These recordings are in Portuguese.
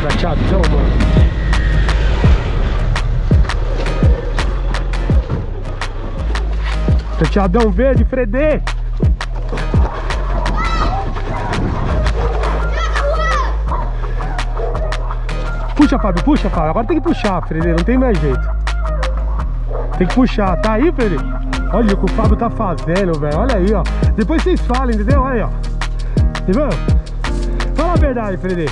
Prateadão, mano. Prateadão verde, Fredê. Puxa, Fábio, puxa, Fábio. Agora tem que puxar, Fredê, não tem mais jeito. Tem que puxar. Tá aí, Fredê? Olha o que o Fábio tá fazendo, velho. Olha aí, ó. Depois vocês falam, entendeu? Olha aí, ó. Entendeu? Fala a verdade, Fredê.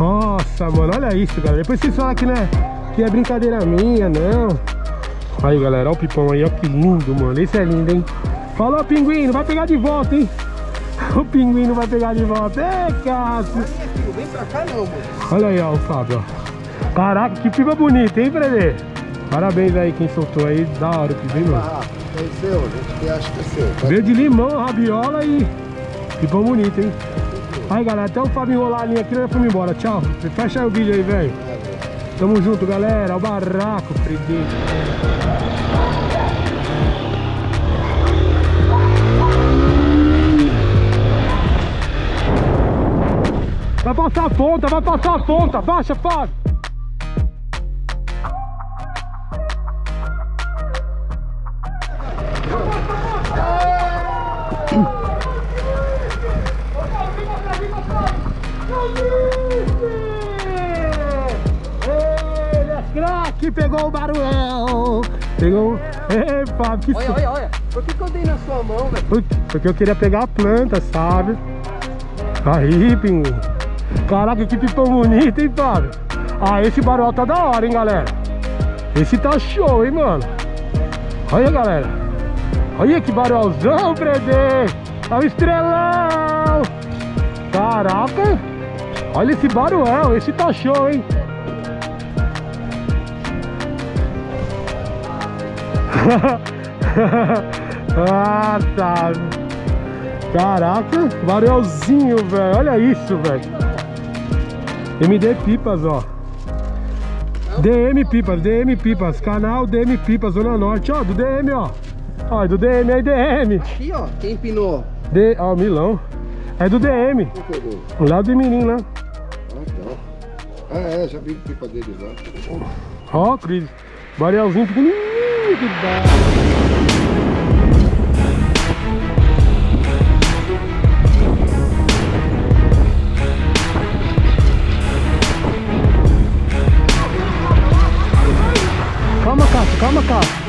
Nossa, mano, olha isso, galera. Depois vocês falam que, né, que é brincadeira minha, não. Aí, galera, olha o pipão aí, ó, que lindo, mano. Esse é lindo, hein? Falou, pinguim, não vai pegar de volta, hein? O pinguim não vai pegar de volta. Ê, Cássio. Vem pra cá não, mano. Olha aí, ó, o Fábio, ó. Caraca, que pipa bonita, hein, Fredê? Parabéns aí quem soltou aí, da hora que veio, mano. Ah, é seu, a gente acha que é seu. Tá? Veio de limão, rabiola e pipão bonito, hein? Aí, galera, até o Fábio enrolar a linha aqui, nós vamos embora. Tchau. Fecha aí o vídeo aí, velho. Tamo junto, galera. O barraco, Fredê. Vai passar a ponta, vai passar a ponta. Baixa, Fábio. É craque, pegou o Baruel. Pegou. Ei, Fábio, que Olha, olha, olha. Por que, que eu dei na sua mão, velho? Por- Porque eu queria pegar a planta, sabe? Aí, pinguim. Caraca, que pipão bonito, hein, Fábio? Ah, esse barulho tá da hora, hein, galera? Esse tá show, hein, mano? Olha, galera. Olha que barulhozão, Fredê. É o estrelão. Caraca. Olha esse barulhão. Esse tá show, hein? ah, tá. Caraca, varelzinho, velho. Olha isso, velho. MD Pipas, ó. DM Pipas, DM Pipas. Canal DM Pipas, Zona Norte, ó. Do DM, ó. Ó, é do DM aí, DM. Aqui, ó. Quem empinou? D... Ó, Milão. É do DM. Lá do Mirim, lá. Ah, então. Ah, é, já vi pipa deles lá. Ó, Cris. Barelzinho pequenininho, que dá. Calma, Cássio,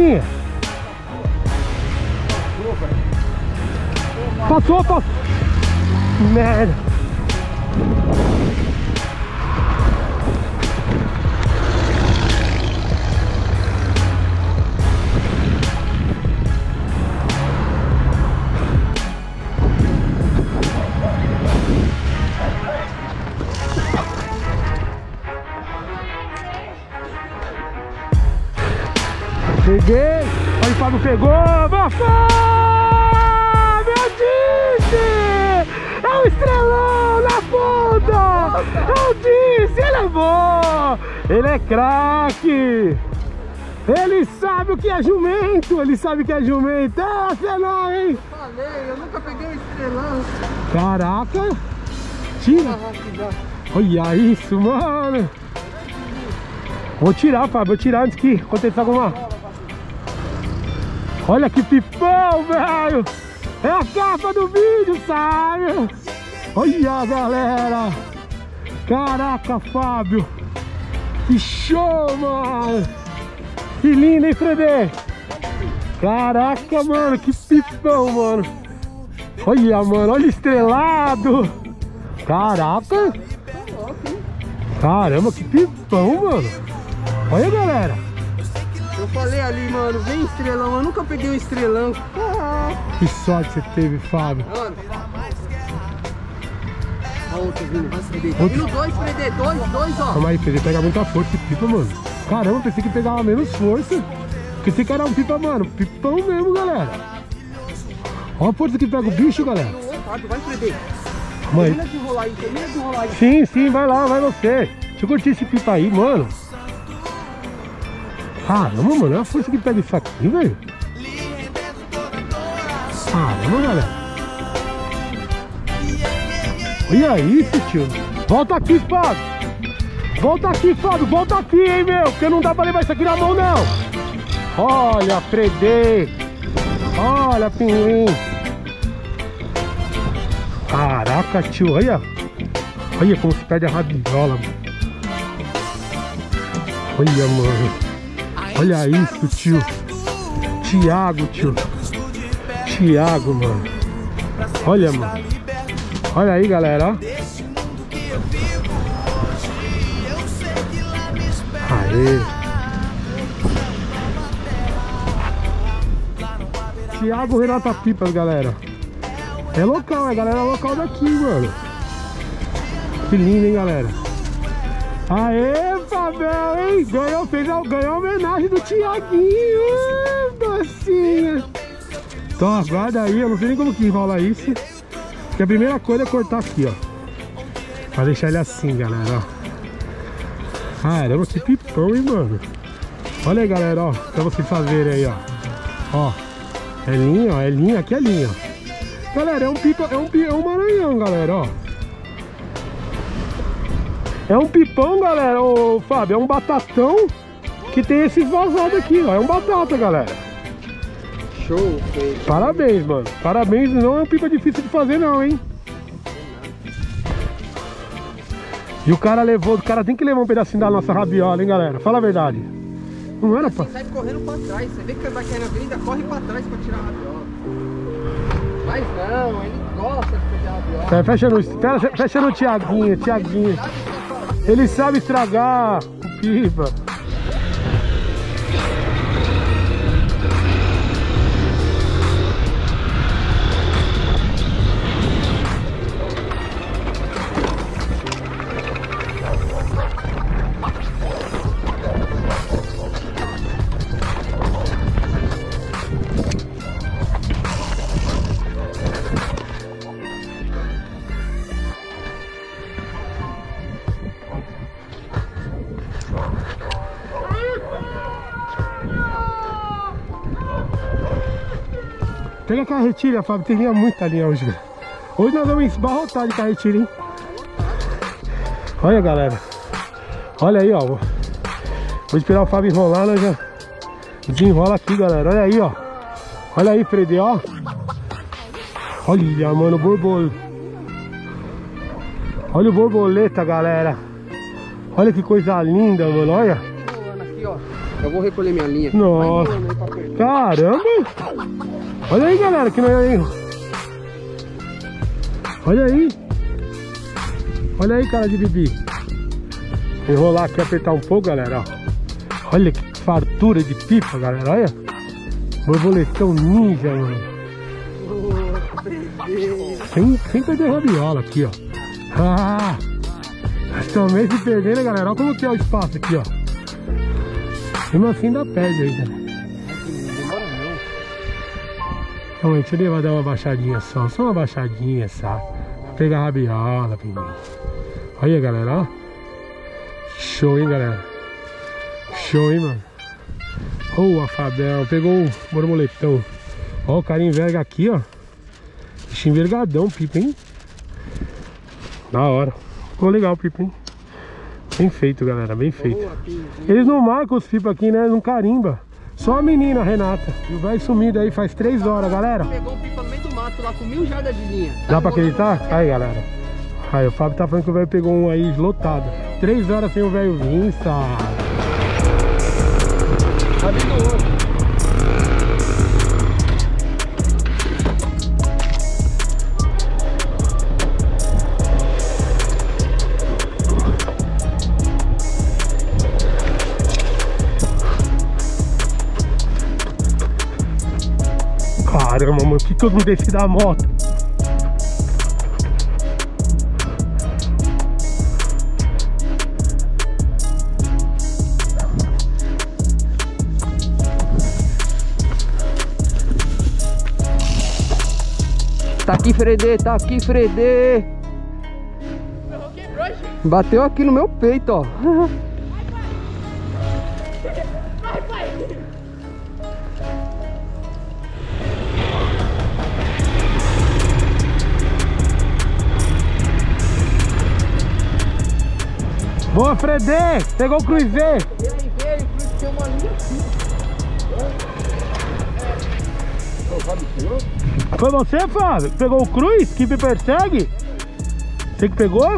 calma, é craque! Ele sabe o que é jumento! Ele sabe o que é jumento! É, fenômeno, hein? Falei, eu nunca peguei um estrelão. Caraca! Tira! Olha isso, mano! Vou tirar, Fábio, vou tirar antes que aconteça alguma. Olha que pipão, velho! É a capa do vídeo, sabe? Olha, galera! Caraca, Fábio! Que show, mano! Que lindo, hein, Fredê? Caraca, mano, que pipão, mano! Olha, mano, olha o estrelado! Caraca! Caramba, que pipão, mano. Olha, galera. Eu falei ali, mano, vem estrelão. Eu nunca peguei um estrelão. Ah, Que sorte você teve, Fábio. mano. Olha outro vindo, vai Outro. vindo dois, Fredê. Dois, dois, ó. Calma aí, Felipe, pega muita força esse pipa, mano. Caramba, pensei que pegava menos força. Pensei que era um pipa, mano. Pipão mesmo, galera. Olha a força que pega o bicho, galera. No vai, Fredê. Mãe. Termina de rolar aí, termina de rolar aí. Sim, sim, vai lá, vai você. Deixa eu curtir esse pipa aí, mano. Caramba, mano, olha a força que pega isso aqui, velho. Caramba, galera. Olha isso, tio. Volta aqui, Fábio. Volta aqui, Fábio. Volta aqui, hein, meu. Porque não dá pra levar isso aqui na mão, não. Olha, Fredê. Olha, Pinguim. Caraca, tio. Olha. Olha como se perde a rabiola, mano. Olha, mano. Olha isso, tio. Tiago, tio. Tiago, mano. Olha, mano. Olha aí, galera, ó. Aê. Tiago Renata Pipas, galera. É local, é galera local daqui, mano. Que lindo, hein, galera. Aê, Fabel, hein? Ganhou, fez a, ganhou a homenagem do Tiaguinho. Docinha. Então, aguarda aí, eu não sei nem como que rola isso. Que a primeira coisa é cortar aqui, ó. Pra deixar ele assim, galera, ó. Caramba, que pipão, hein, mano. Olha aí, galera, ó. Pra vocês fazerem aí, ó. Ó. É linha, ó. É linha, aqui é linha. Galera, é um pipa, é um, é um maranhão, galera, ó. É um pipão, galera, ô Fábio, é um batatão que tem esses vazados aqui, ó. É um batata, galera. Show, feio. Parabéns, mano. Parabéns, não é um pipa difícil de fazer não, hein? E o cara levou, o cara tem que levar um pedacinho da nossa rabiola, hein, galera? Fala a verdade. Não era, pá? Você sai correndo pra trás. Você vê que vai cair na avenida, corre pra trás pra tirar a rabiola. Mas não, ele gosta de pegar a rabiola. Fecha no, fecha no Tiaguinho, Tiaguinho. Ele sabe estragar o pipa. Pega a carretilha, Fábio. Tem linha muita linha hoje. cara. Hoje nós vamos esbarrotar de carretilha, hein? Olha, galera. Olha aí, ó. Vou esperar o Fábio enrolar, nós já desenrola aqui, galera. Olha aí, ó. Olha aí, Fredê, ó. Olha, mano, borboleta. Olha o borboleta, galera. Olha que coisa linda, mano. Olha. Aqui, ó. Eu vou recolher minha linha. Nossa. Caramba! Olha aí, galera, que não é aí. Olha aí. Olha aí, cara de bibi. Enrolar aqui, apertar um pouco, galera. ó. Olha que fartura de pipa, galera. Olha. Borboletão ninja, mano. Sem, sem perder rabiola aqui, ó. Ah! Também se perder, né, galera? Olha como que é o espaço aqui, ó. Mesmo assim ainda perde ainda. Demora Calma deixa eu dar uma baixadinha só. Só uma baixadinha, sabe? Pra pegar a rabiola, pinguim. Olha, galera, ó. Show, hein, galera? Show, hein, mano? Ô, a Fabel. Pegou o borboletão. Ó, o cara enverga aqui, ó. Bicho envergadão, pipa, hein? Da hora. Ficou legal o pipa, hein? Bem feito, galera. Bem feito. Eles não marcam os pipa aqui, né? Não carimba. Só a menina, Renata. E o velho sumido aí faz três horas, galera. Pegou um pipa no meio do mato lá com mil jardas de linha. Dá pra acreditar? Aí, galera. Aí, o Fábio tá falando que o velho pegou um aí lotado. Três horas sem o velho vir, sabe? Tá vindo outro. Mano. Por que, que eu não desci da moto? Tá aqui, Fredê, tá aqui, Fredê. Bateu aqui no meu peito, ó. Boa, Fredê! Pegou o Cruzeiro! E aí veio, por isso tem uma linha assim. Foi você, Fábio? Pegou o Cruz? Que me persegue? Você que pegou?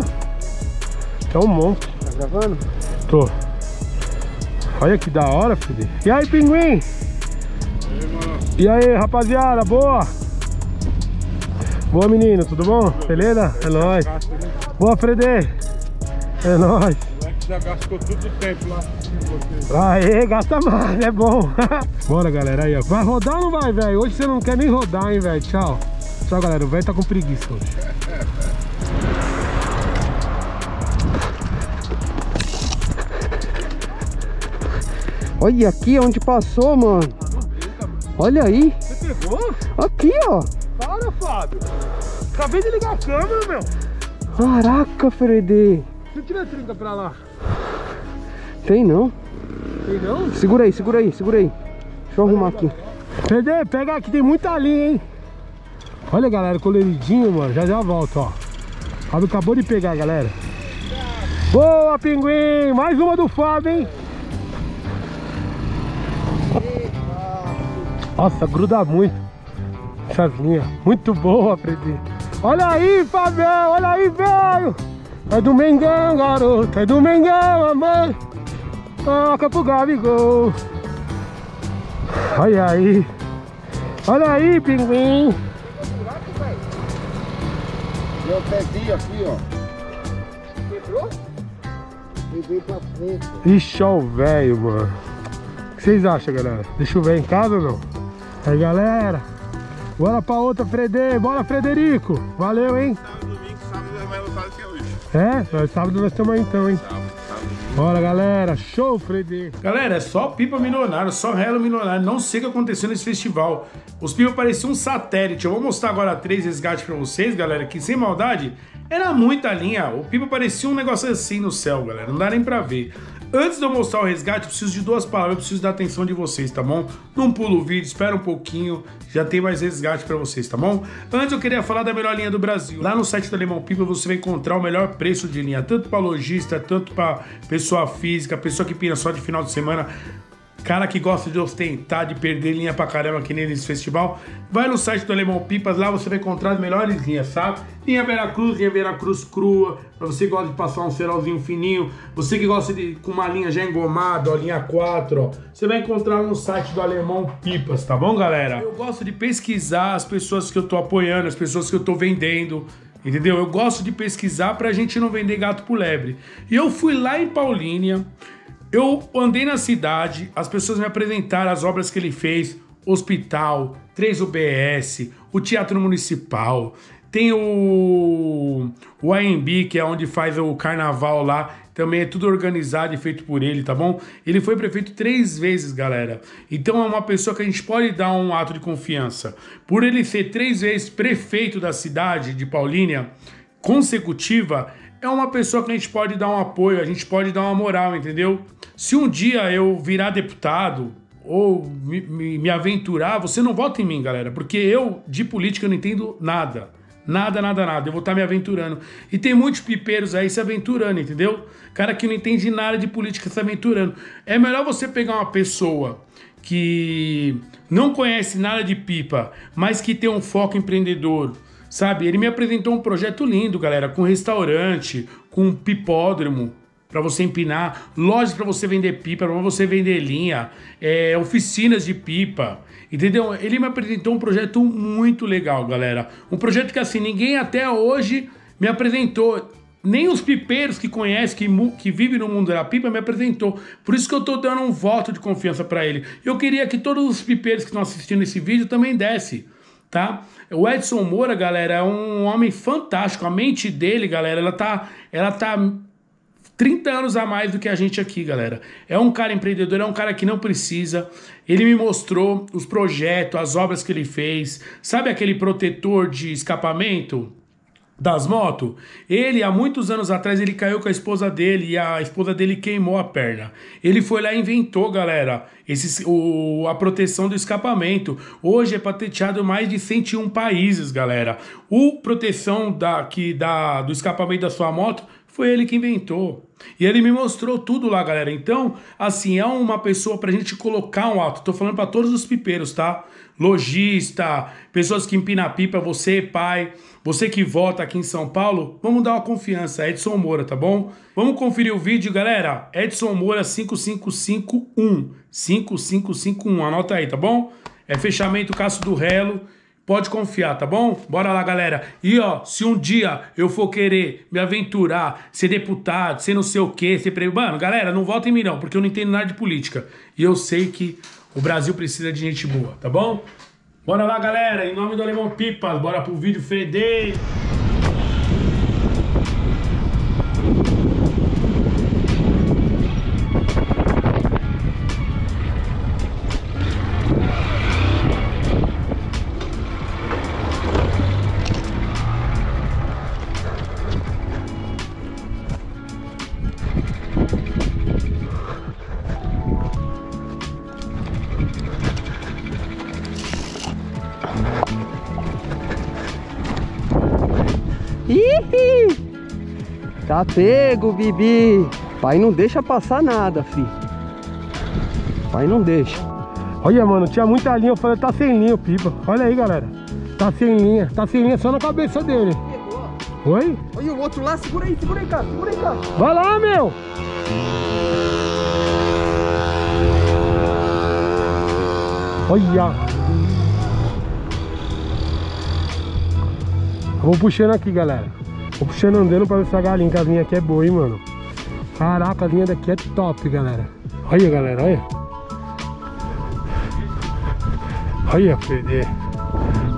É um monstro. Tá gravando? Tô. Olha que da hora, filho. E aí, pinguim? E aí, rapaziada, boa? Boa, menino, tudo bom? Beleza? É nóis. Boa, Fredê. É nóis. Já gastou todo o tempo lá. Aê, gasta mais, é bom. Bora, galera, aí, ó. Vai rodar ou não vai, velho? Hoje você não quer nem rodar, hein, velho? Tchau. Tchau, galera. O velho tá com preguiça hoje. Olha aqui onde passou, mano. Olha aí. Você pegou? Aqui, ó. Para, Fábio. Acabei de ligar a câmera, meu. Caraca, Fredê. Eu tiver trinca pra lá. Tem não. Tem não? Segura aí, segura aí, segura aí. Deixa eu arrumar aqui. Fede, pega aqui, tem muita linha, hein? Olha, galera, coloridinho, mano. Já já volto, ó. Fábio acabou de pegar, galera. Boa, pinguim! Mais uma do Fábio, hein? Nossa, gruda muito. Essas linhas. Muito boa, Fredinho. Olha aí, Fabião. Olha aí, velho. É do Mengão, garoto. É do Mengão, mamãe. Toca pro Gabigol. Olha aí. Olha aí, pinguim. Meu pezinho aqui, ó. Quebrou? Peguei pra frente. Ixi, ó o velho, mano. O que vocês acham, galera? Deixa o velho em casa ou não? Aí, galera. Bora pra outra, Fredê. Bora, Frederico. Valeu, hein? É? Nós sábado nós estamos aí então, hein? Sábado. Bora, galera. Show, Fredê. Galera, é só pipa milionário, só relo milionário. Não sei o que aconteceu nesse festival. Os pipas pareciam um satélite. Eu vou mostrar agora três resgates pra vocês, galera, que sem maldade, era muita linha. O pipa parecia um negócio assim no céu, galera. Não dá nem pra ver. Antes de eu mostrar o resgate, eu preciso de duas palavras, eu preciso da atenção de vocês, tá bom? Não pula o vídeo, espera um pouquinho, já tem mais resgate pra vocês, tá bom? Antes eu queria falar da melhor linha do Brasil. Lá no site do Alemão Pipa você vai encontrar o melhor preço de linha, tanto pra lojista, tanto pra pessoa física, pessoa que pina só de final de semana. Cara que gosta de ostentar, de perder linha pra caramba aqui nesse festival, vai no site do Alemão Pipas, lá você vai encontrar as melhores linhas, sabe? Linha Veracruz, linha Veracruz crua, pra você que gosta de passar um cerolzinho fininho, você que gosta de com uma linha já engomada, ó, linha 4, ó, você vai encontrar no site do Alemão Pipas, tá bom, galera? Eu gosto de pesquisar as pessoas que eu tô apoiando, as pessoas que eu tô vendendo, Entendeu? Eu gosto de pesquisar pra gente não vender gato por lebre. E eu fui lá em Paulínia, eu andei na cidade, as pessoas me apresentaram as obras que ele fez, hospital, 3 UBS, o Teatro Municipal, tem o, o AMB, que é onde faz o carnaval lá, também é tudo organizado e feito por ele, tá bom? Ele foi prefeito três vezes, galera. Então é uma pessoa que a gente pode dar um ato de confiança. Por ele ser três vezes prefeito da cidade de Paulínia, consecutiva, é uma pessoa que a gente pode dar um apoio, a gente pode dar uma moral, entendeu? Se um dia eu virar deputado ou me, me, me aventurar, você não vota em mim, galera, porque eu de política não entendo nada. Nada, nada, nada. Eu vou estar me aventurando. E tem muitos pipeiros aí se aventurando, entendeu? Cara que não entende nada de política se aventurando. É melhor você pegar uma pessoa que não conhece nada de pipa, mas que tem um foco empreendedor, sabe? Ele me apresentou um projeto lindo, galera, com restaurante, com pipódromo para você empinar, lojas para você vender pipa, para você vender linha, é, oficinas de pipa, entendeu? Ele me apresentou um projeto muito legal, galera. Um projeto que assim ninguém até hoje me apresentou. Nem os pipeiros que conhecem, que, que vivem no mundo da pipa, me apresentou. Por isso que eu tô dando um voto de confiança para ele. Eu queria que todos os pipeiros que estão assistindo esse vídeo também dessem. Tá? O Edson Moura, galera, é um homem fantástico. A mente dele, galera, ela tá, ela tá 30 anos a mais do que a gente aqui, galera. É um cara empreendedor, é um cara que não precisa. Ele me mostrou os projetos, as obras que ele fez. Sabe aquele protetor de escapamento? Das motos, ele há muitos anos atrás ele caiu com a esposa dele e a esposa dele queimou a perna. Ele foi lá e inventou, galera, esse, o, a proteção do escapamento. Hoje é patenteado em mais de 101 países, galera. O proteção da, que, da, do escapamento da sua moto foi ele que inventou. E ele me mostrou tudo lá, galera. Então, assim, é uma pessoa pra gente colocar um alto. Tô falando para todos os pipeiros, tá? Lojista, pessoas que empinam pipa, você, pai você que vota aqui em São Paulo, vamos dar uma confiança, Edson Moura, tá bom? Vamos conferir o vídeo, galera. Edson Moura 5551. 5551, anota aí, tá bom? É fechamento Cássio do Relo. Pode confiar, tá bom? Bora lá, galera. E ó, se um dia eu for querer me aventurar, ser deputado, ser não sei o quê, ser prêmio. Mano, galera, não vota em mim não, porque eu não entendo nada de política. E eu sei que o Brasil precisa de gente boa, tá bom? Bora lá, galera. Em nome do Alemão Pipas, bora pro vídeo feder. Tá pego, Bibi. Pai não deixa passar nada, fi. Pai não deixa. Olha, mano, tinha muita linha. Eu falei, tá sem linha o pipa. Olha aí, galera. Tá sem linha. Tá sem linha só na cabeça dele. Oi? Olha o outro lá. Segura aí, segura aí, cara. Segura aí, cara. Vai lá, meu. Olha. Vou puxando aqui, galera. Vou puxando andando pra ver se a galinha, que a linha aqui é boa, hein, mano. Caraca, a linha daqui é top, galera. Olha, galera, olha. Olha, Fredê.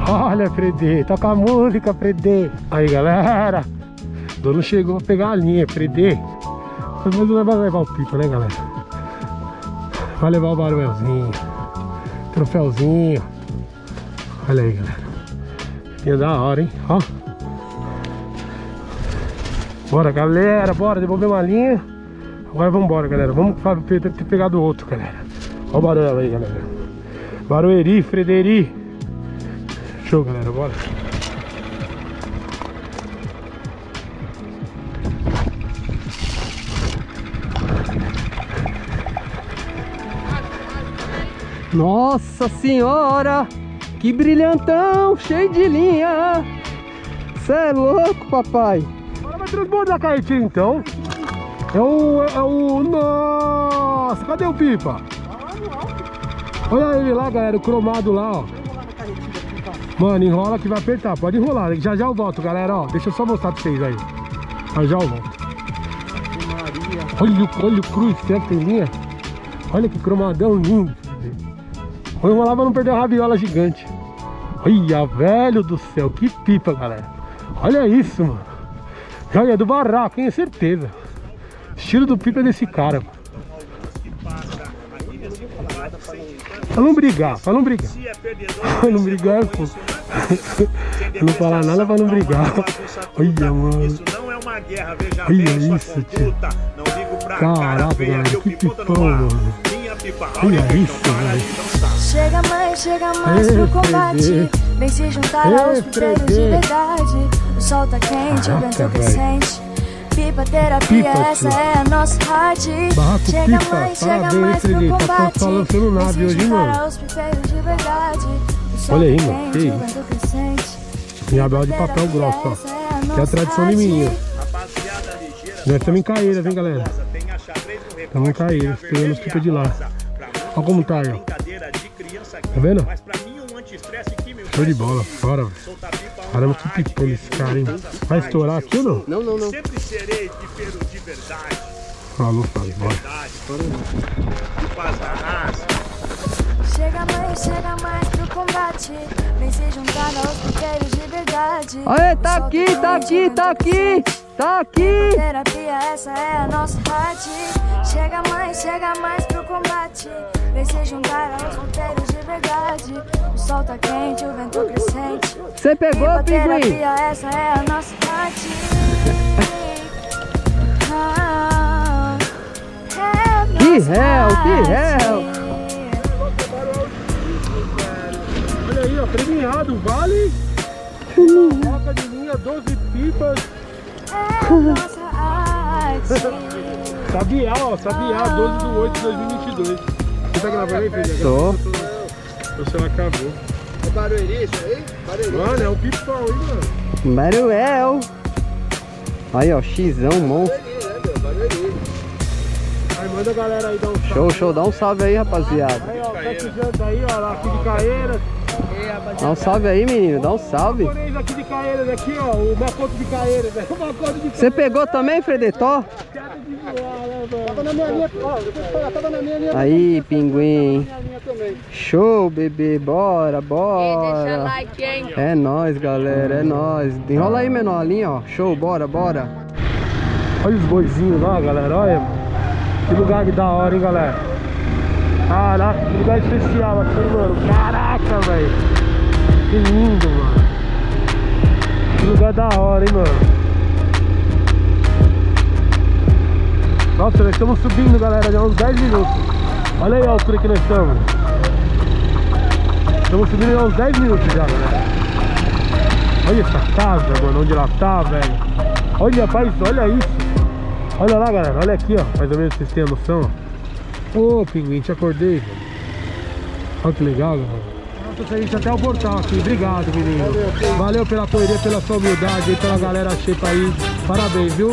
Olha, Fredê. Toca a música, Fredê. Aí, galera. O dono chegou pra pegar a linha, Fredê. Mas não vai levar o pipa, né, galera? Vai levar o baruelzinho. Troféuzinho. Olha aí, galera. Tinha da hora, hein? Ó. Bora, galera. Bora, devolver uma linha. Agora vamos embora, galera. Vamos ter ter pegado outro, galera. Olha o barulho aí, galera. Barueri, Frederi. Show, galera. Bora. Nossa senhora! Que brilhantão, cheio de linha! Cê é louco, papai! Vai transbordar a carretinha, então. É o... É o... Nossa! Cadê o pipa? Olha ele lá, galera. O cromado lá, ó. Mano, enrola que vai apertar. Pode enrolar. Já já eu volto, galera, ó. Deixa eu só mostrar pra vocês aí. Já já eu volto. Olha, olha o cruz, será que tem linha? Olha que cromadão lindo. Vou enrolar pra não perder a rabiola gigante. Olha, velho do céu, que pipa, galera. Olha isso, mano. Olha, é do barraco, hein? Certeza. Estilo do pipa é desse cara. Pra não brigar, pra não brigar. Pra não brigar, pô. Não falar nada pra não brigar. Olha, mano. Olha isso, tio. Caraca, galera, que pipão, mano. Olha isso, velho. Chega mais, chega mais pro combate. Vem se juntar aos pipeiros de verdade. O sol tá quente, o Caraca, vento velho. crescente. Pipa terapia, Pipa, essa tio. é a nossa arte. Barraco chega Pipa, mais, chega parabéns, mais pro Fredê. Tá combate. Vem hoje, hein, juntar mano? O Olha aí, tá mano, que quente, o isso. vento crescente. E a bela de papel grosso, ó. É Que é a tradição de menino. Nós estamos em Caeiras, hein, galera? no Estamos em Caeiras, tem a esperando os vermelha pipa de lá. Olha como tá aí, ó. Tá vendo? Que Show de bola. Bora, velho. Caramba, que pipão desse cara, hein? Vai estourar aqui ou não? Não, não, não. Sempre serei pipeiro de verdade, Falou, Fábio. Bora. verdade. Pipas da raça. Chega mais, pro combate. Vem se juntar aos critérios de verdade. Aê, tá aqui, tá aqui, tá aqui, tá aqui. Terapia, essa é a nossa arte. Chega mais, chega mais pro combate. Vem se juntar aos critérios de verdade. O sol tá quente, o vento crescente. Você pegou, pinguim? Terapia, essa é a nossa arte. Ah, é Que nossa réu, que réu. Aí, ó, premiado, vale. Toca de linha, 12 pipas. É nossa arte. Sabiá, ó, Sabiá, 12 de 8 de 2022. Você tá gravando aí, filha? Tô. O celular acabou. É Barueri isso aí? Barueri. Mano, é um pipão, hein, mano. Maruel. Aí, ó, xizão, monstro. Aí manda a galera aí dar um salve. Show, show, dá um salve aí, rapaziada. Aí, ó, Janta aí, ó, lá aqui de Caeiras. Dá um salve aí, menino, dá um salve. Japonês aqui de Caeiras, aqui, ó, o Makoto de Caeiras, né? O Makoto de Você pegou também, Fredetó? Caeiras velho? Aí, pinguim. Show, bebê, bora, bora. É nóis, galera, é nóis. Enrola aí, menor, linha, ó. Show, bora, bora. Olha os boizinhos lá, galera, olha. Que lugar que da hora, hein, galera. Caraca, que lugar especial aqui, mano. Caraca, velho. Que lindo, mano. Que lugar da hora, hein, mano. Nossa, nós estamos subindo, galera, já uns 10 minutos. Olha aí, o altura que nós estamos. Estamos subindo há uns 10 minutos já, galera. Olha essa casa, mano, onde ela tá, velho. Olha, rapaz, olha isso. Olha lá, galera, olha aqui, ó. Mais ou menos vocês terem a noção, ó. Ô, pinguim, te acordei, velho. Olha que legal, galera. A gente até o portal aqui. Obrigado, menino. Valeu, pela correria, pela sua humildade aí, pela galera Xepa aí. Parabéns, viu?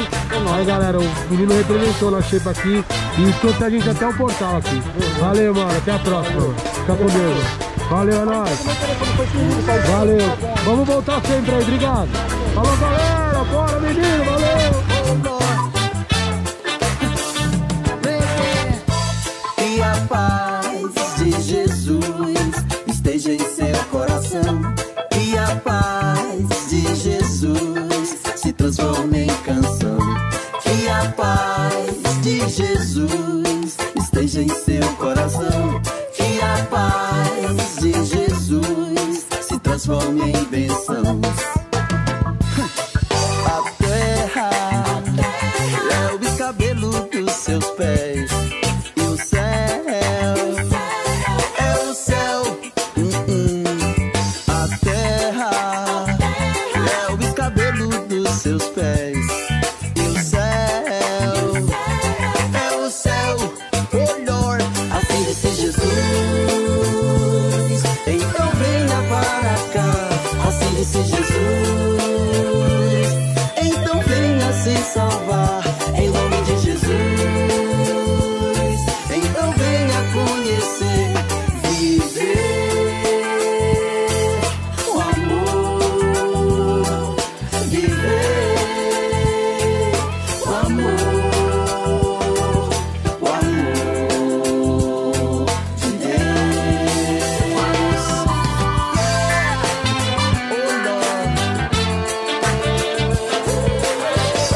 Aí, galera, o menino representou na Xepa aqui e trouxe a gente até o portal aqui. Valeu, mano. Até a próxima. Fica com Deus. Valeu, é nóis. Valeu. Vamos voltar sempre aí, obrigado. Falou, galera. Bora, menino. Valeu.